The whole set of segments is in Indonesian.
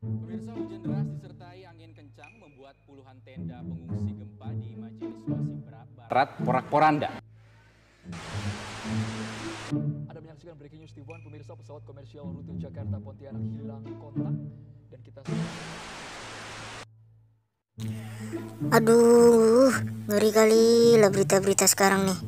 Pemirsa hujan deras disertai angin kencang membuat puluhan tenda pengungsi gempa di Majelis Wasi Barat porak-poranda. Anda menyaksikan breaking news Tibuan pemirsa pesawat komersial rute Jakarta Pontianak hilang kontak dan kita Aduh, ngeri kali lah berita-berita sekarang nih.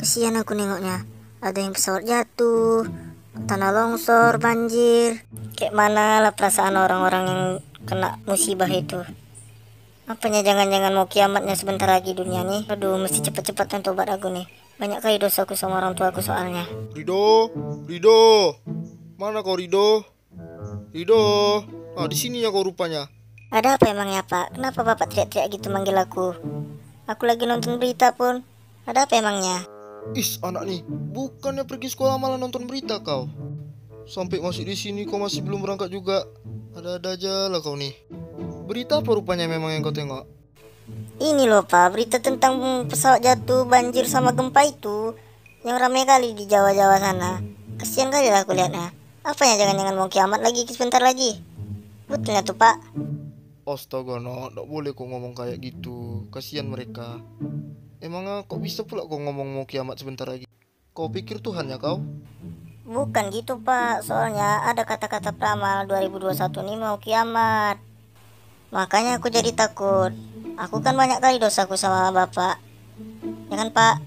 Kesian aku nengoknya. Ada yang pesawat jatuh, tanah longsor, banjir. Kayak mana lah perasaan orang-orang yang kena musibah itu. Apanya jangan-jangan mau kiamatnya sebentar lagi dunia nih. Aduh, mesti cepet-cepet tobat aku nih. Banyak kali dosaku sama orang tua aku soalnya. Rido, Rido, mana kau Rido? Rido, ah di sini ya kau rupanya. Ada apa emangnya pak? Kenapa bapak teriak-teriak gitu manggil aku? Aku lagi nonton berita pun. Ada apa emangnya? Is anak nih, bukannya pergi sekolah malah nonton berita kau. Sampai masih di sini kau masih belum berangkat juga. Ada-ada aja lah kau nih. Berita apa rupanya memang yang kau tengok? Ini loh pak, berita tentang pesawat jatuh, banjir sama gempa itu yang ramai kali di Jawa-Jawa sana. Kasian kali lah aku lihatnya. Apanya jangan-jangan mau kiamat lagi sebentar lagi. Betulnya tuh pak. Astaga no, tak boleh kau ngomong kayak gitu. Kasihan mereka. Emang ah, kok bisa pula kau ngomong mau kiamat sebentar lagi? Kau pikir Tuhan ya kau? Bukan gitu pak, soalnya ada kata-kata peramal 2021 ini mau kiamat. Makanya aku jadi takut. Aku kan banyak kali dosaku sama bapak. Ya kan pak?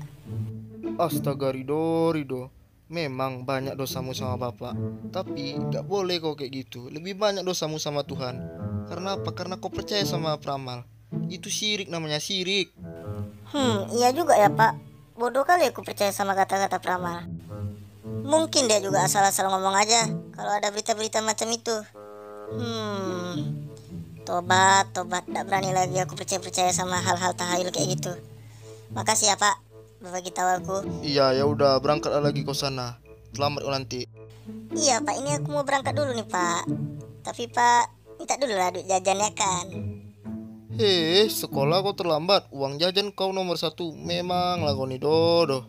Astaga Rido, Rido. Memang banyak dosamu sama bapak. Tapi gak boleh kau kayak gitu. Lebih banyak dosamu sama Tuhan. Karena apa? Karena kau percaya sama peramal. Itu syirik namanya syirik. Hmm, iya juga ya pak. Bodoh kali aku percaya sama kata-kata peramal. Mungkin dia juga asal-asal ngomong aja kalau ada berita-berita macam itu. Hmm, tobat, tobat. Tidak berani lagi aku percaya-percaya sama hal-hal tahayul kayak gitu. Makasih ya pak, berbagi tahu aku. Iya, ya udah berangkatlah lagi kau sana. Selamat nanti. Iya pak, ini aku mau berangkat dulu nih pak. Tapi pak, minta dulu lah duit jajannya kan. Hei, sekolah kau terlambat. Uang jajan kau nomor satu. Memang nih dodo.